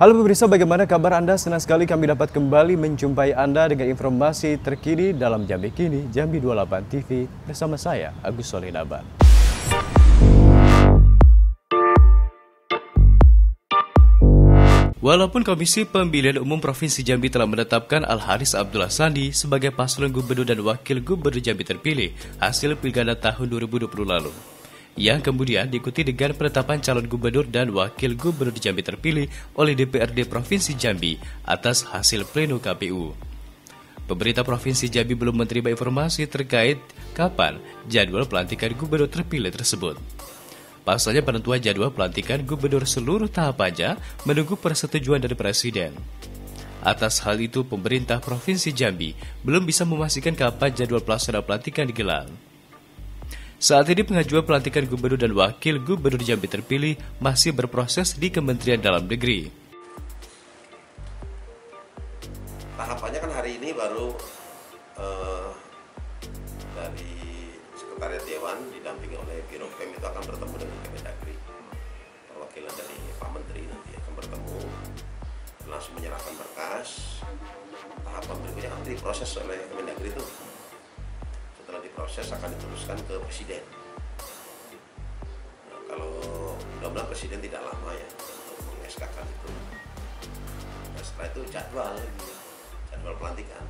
Halo pemirsa, bagaimana kabar Anda? Senang sekali kami dapat kembali menjumpai Anda dengan informasi terkini dalam Jambi Kini, Jambi 28 TV bersama saya, Agus Solidaban. Walaupun Komisi Pemilihan Umum Provinsi Jambi telah menetapkan Al-Haris Abdullah Sandi sebagai paslon gubernur dan wakil gubernur Jambi terpilih hasil pilkada tahun 2020 lalu yang kemudian diikuti dengan penetapan calon gubernur dan wakil gubernur Jambi terpilih oleh DPRD Provinsi Jambi atas hasil pleno KPU. Pemerintah Provinsi Jambi belum menerima informasi terkait kapan jadwal pelantikan gubernur terpilih tersebut. Pasalnya penentuan jadwal pelantikan gubernur seluruh tahap aja menunggu persetujuan dari Presiden. Atas hal itu, pemerintah Provinsi Jambi belum bisa memastikan kapan jadwal pelaksanaan pelantikan digelar. Saat ini pengajuan pelantikan gubernur dan wakil gubernur Jambi terpilih masih berproses di Kementerian Dalam Negeri. Tahapannya kan hari ini baru uh, dari Sekretariat Dewan didampingi oleh Biro Pem itu akan bertemu dengan Kemendagri. Perwakilan dari Pak Menteri nanti akan bertemu langsung menyerahkan berkas. Tahapan berikutnya nanti diproses oleh Kemendagri itu diproses akan diteruskan ke presiden. Nah, kalau mudah-mudahan presiden tidak lama ya untuk mengeskakan itu. Nah, setelah itu jadwal jadwal pelantikan.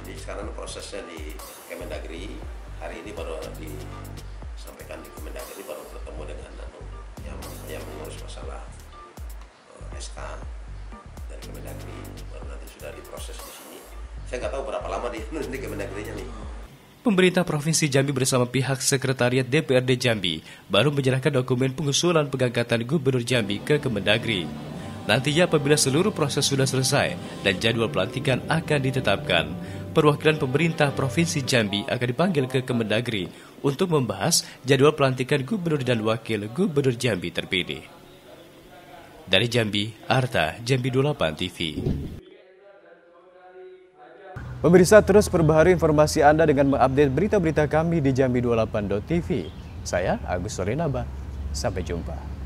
Jadi sekarang prosesnya di Kemendagri hari ini baru disampaikan di Kemendagri baru bertemu dengan anu, yang yang mengurus masalah eh, SK dari Kemendagri baru nanti sudah diproses di sini. Saya nggak tahu berapa lama di, di Kemendagrinya nih. Pemerintah Provinsi Jambi bersama pihak Sekretariat DPRD Jambi baru menyerahkan dokumen pengusulan pengangkatan Gubernur Jambi ke Kemendagri. Nantinya apabila seluruh proses sudah selesai dan jadwal pelantikan akan ditetapkan, perwakilan pemerintah Provinsi Jambi akan dipanggil ke Kemendagri untuk membahas jadwal pelantikan Gubernur dan Wakil Gubernur Jambi terpilih. Dari Jambi, Arta, Jambi 28 TV. Pemirsa terus perbaharui informasi Anda dengan mengupdate berita-berita kami di Jambi28.tv. Saya Agus Sorenaba. Sampai jumpa.